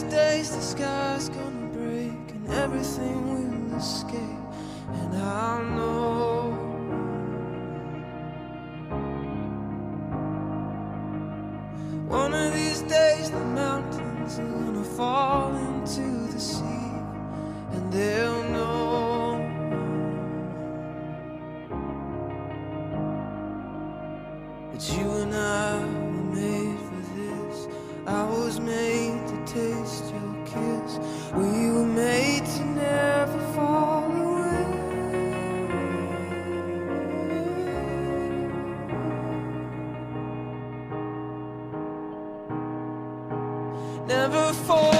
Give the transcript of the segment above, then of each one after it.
these days the sky's gonna break and everything will escape. And I'll know One of these days the mountains are gonna fall into the sea. And they'll know that you never fall.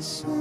So